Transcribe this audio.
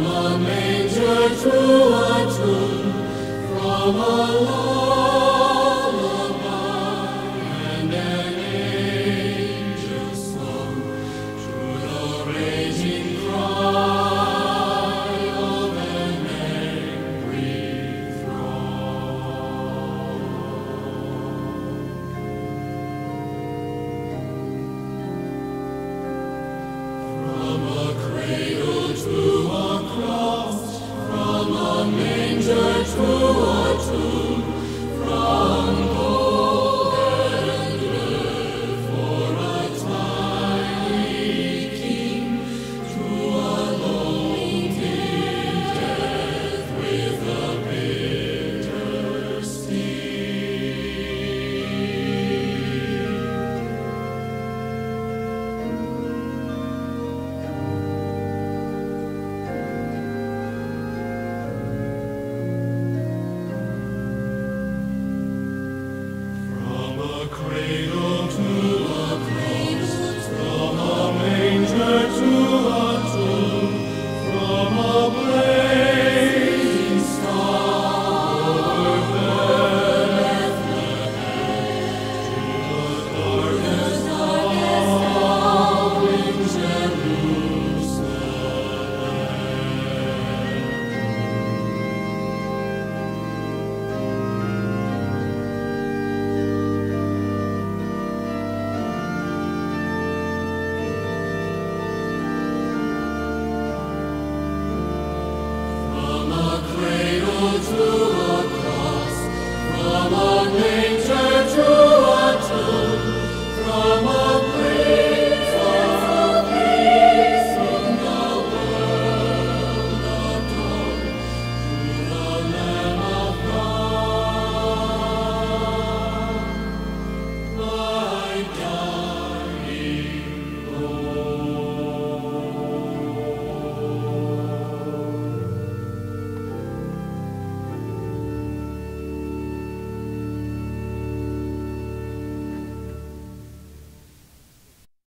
From a manger to a tomb, from a away.